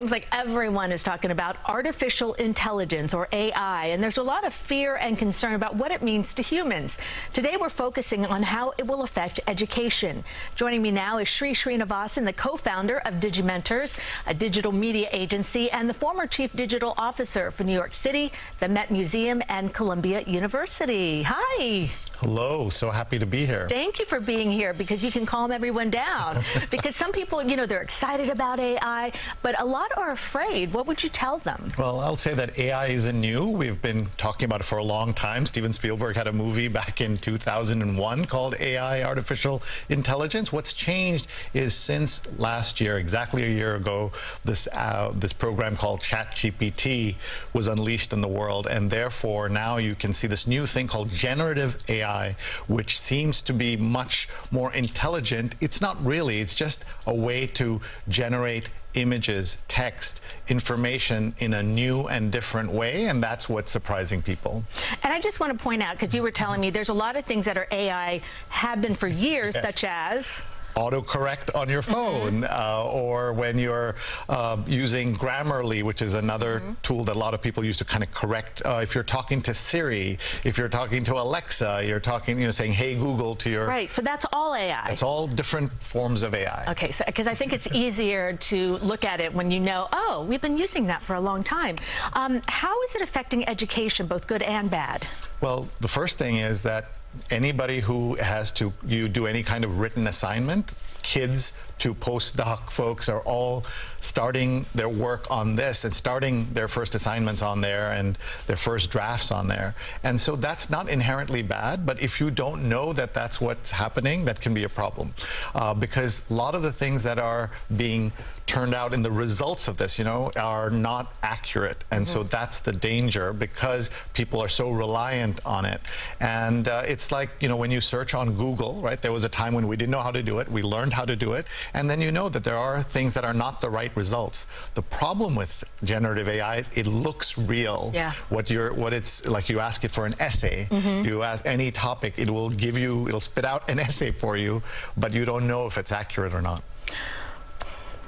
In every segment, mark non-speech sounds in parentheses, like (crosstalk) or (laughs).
Seems like everyone is talking about artificial intelligence or AI, and there's a lot of fear and concern about what it means to humans. Today, we're focusing on how it will affect education. Joining me now is Sri Srinivasan, the co-founder of Digimentors, a digital media agency, and the former chief digital officer for New York City, the Met Museum, and Columbia University. Hi. Hello, so happy to be here. Thank you for being here because you can calm everyone down. (laughs) because some people, you know, they're excited about AI, but a lot are afraid. What would you tell them? Well, I'll say that AI isn't new. We've been talking about it for a long time. Steven Spielberg had a movie back in 2001 called AI, Artificial Intelligence. What's changed is since last year, exactly a year ago, this, uh, this program called ChatGPT was unleashed in the world, and therefore now you can see this new thing called generative AI AI, which seems to be much more intelligent. It's not really, it's just a way to generate images, text, information in a new and different way, and that's what's surprising people. And I just want to point out, because you were telling me there's a lot of things that are AI have been for years, yes. such as autocorrect on your phone, mm -hmm. uh, or when you're uh, using Grammarly, which is another mm -hmm. tool that a lot of people use to kind of correct. Uh, if you're talking to Siri, if you're talking to Alexa, you're talking, you know, saying, "Hey Google" to your right. So that's all AI. It's all different forms of AI. Okay, so because I think it's easier to look at it when you know, oh, we've been using that for a long time. Um, how is it affecting education, both good and bad? Well, the first thing is that anybody who has to you do any kind of written assignment kids to postdoc folks are all starting their work on this and starting their first assignments on there and their first drafts on there and so that's not inherently bad but if you don't know that that's what's happening that can be a problem uh, because a lot of the things that are being turned out in the results of this you know are not accurate and mm -hmm. so mm-hmm. that's the danger because people are so reliant on it and uh, it's like you know when you search on google right there was a time when we didn't know how to do it we learned how to do it and then you know that there are things that are not the right results. The problem with generative AI, it looks real. Yeah. What you're, what it's like, you ask it for an essay, mm -hmm. you ask any topic, it will give you, it'll spit out an (laughs) essay for you, but you don't know if it's accurate or not.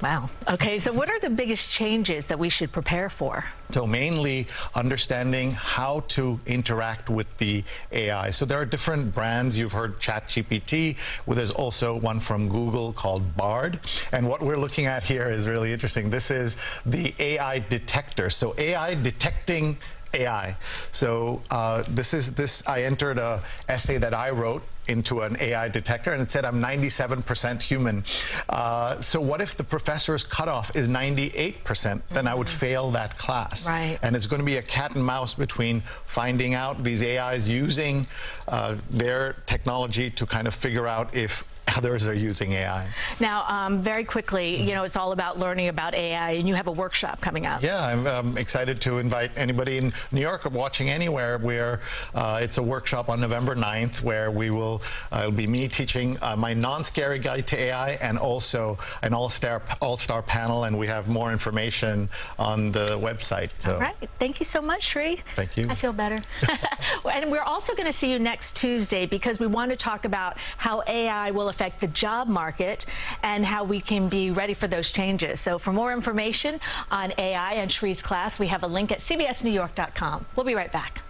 Wow. Okay, so what are the biggest changes that we should prepare for? So mainly understanding how to interact with the AI. So there are different brands. You've heard ChatGPT. Well, there's also one from Google called Bard. And what we're looking at here is really interesting. This is the AI detector. So AI detecting AI. So uh, this is this. I entered a essay that I wrote into an AI detector, and it said I'm 97% human. Uh, so what if the professor's cutoff is 98%? percent Then I would mm-hmm. fail that class. Right. And it's going to be a cat and mouse between finding out these AIs using uh, their technology to kind of figure out if others are using AI. Now, um, very quickly, you know, it's all about learning about AI, and you have a workshop coming up. Yeah, I'm um, excited to invite anybody in New York or watching anywhere where uh, it's a workshop on November 9th where we will, uh, it'll be me teaching uh, my non-scary guide to AI and also an all-star all-star panel, and we have more information on the website. So. All right. Thank you so much, Sri. Thank you. I feel better. (laughs) (laughs) and we're also going to see you next Tuesday because we want to talk about how AI will affect affect the job market and how we can be ready for those changes. So for more information on AI and Sri's class, we have a link at cbsnewyork.com. We'll be right back.